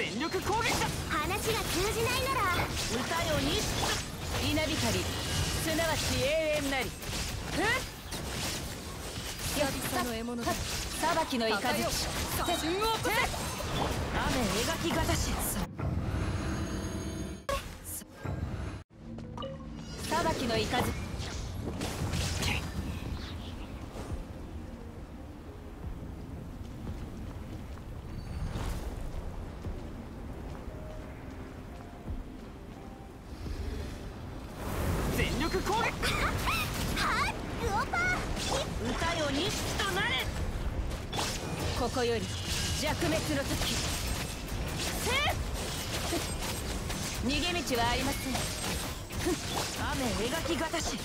全力攻撃だ。話が通じないなら。歌よに稲光すなわち永遠なり。ふっ。久々の獲物だ裁きの雷。写真を起こせ雨描きがたし裁きの雷全く攻撃はっグオパー歌よ錦となれここより弱滅の時。せ 逃げ道はありません。雨描きがたし